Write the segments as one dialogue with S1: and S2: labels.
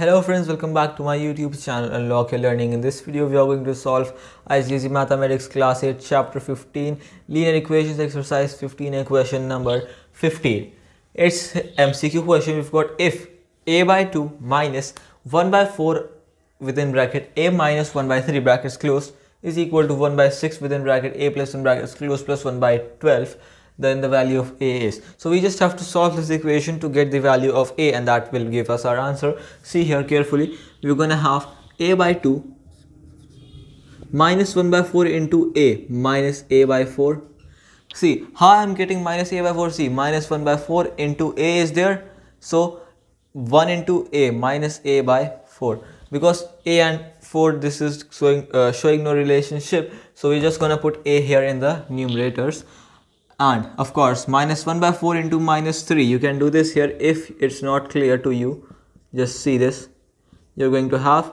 S1: Hello friends, welcome back to my YouTube channel Unlock Your Learning. In this video, we are going to solve ICSE Mathematics Class 8 Chapter 15 Linear Equations Exercise 15 and question number 15. It's MCQ question. We've got if a by 2 minus 1 by 4 within bracket a minus 1 by 3 brackets closed is equal to 1 by 6 within bracket a plus 1 brackets closed plus 1 by 12 then the value of a is. So we just have to solve this equation to get the value of a and that will give us our answer. See here carefully, we're gonna have a by 2 minus 1 by 4 into a minus a by 4. See how I'm getting minus a by 4, see minus 1 by 4 into a is there. So 1 into a minus a by 4 because a and 4 this is showing, uh, showing no relationship so we're just gonna put a here in the numerators and of course minus 1 by 4 into minus 3 you can do this here if it's not clear to you. Just see this. You're going to have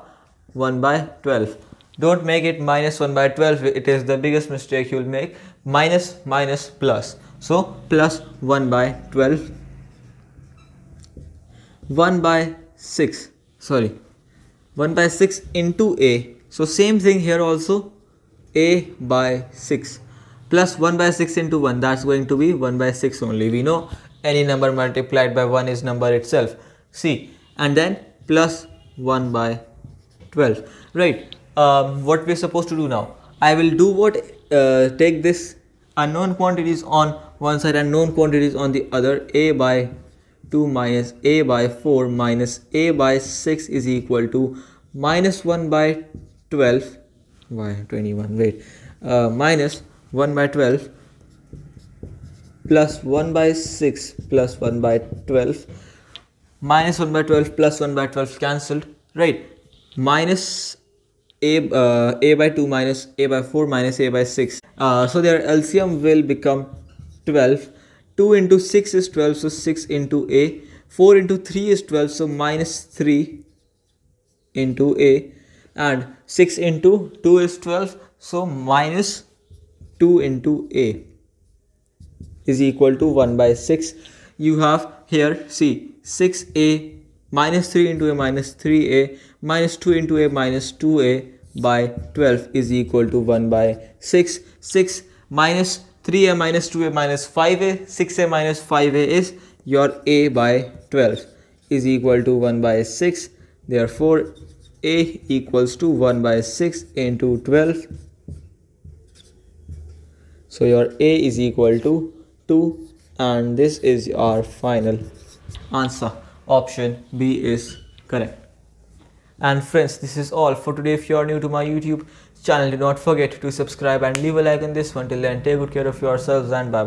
S1: 1 by 12 don't make it minus 1 by 12 it is the biggest mistake you'll make. Minus minus plus. So plus 1 by 12 1 by 6 sorry. 1 by 6 into a. So same thing here also. A by 6 plus 1 by 6 into 1 that's going to be 1 by 6 only. We know any number multiplied by 1 is number itself. See and then plus 1 by 12 right um, what we're supposed to do now? I will do what uh, take this unknown quantities on one side and known quantities on the other. A by 2 minus a by 4 minus a by 6 is equal to minus 1 by 12 by 21 wait uh, minus 1 by 12 plus 1 by 6 plus 1 by 12 minus 1 by 12 plus 1 by 12 cancelled. Right. Minus a uh, a by 2 minus a by 4 minus a by 6 uh, so their LCM will become 12 2 into 6 is 12 so 6 into a. 4 into 3 is 12 so minus 3 into a. And 6 into 2 is 12 so minus 2 into a is equal to 1 by 6 you have here see 6a minus 3 into a minus 3a minus 2 into a minus 2a by 12 is equal to 1 by 6 6 minus 3a minus 2a minus 5a 6a minus 5a is your a by 12 is equal to 1 by 6 therefore a equals to 1 by 6 into 12 so your a is equal to 2 and this is our final answer. Option b is correct. And friends this is all for today. If you are new to my youtube channel do not forget to subscribe and leave a like on this one. Till then take good care of yourselves and bye, -bye.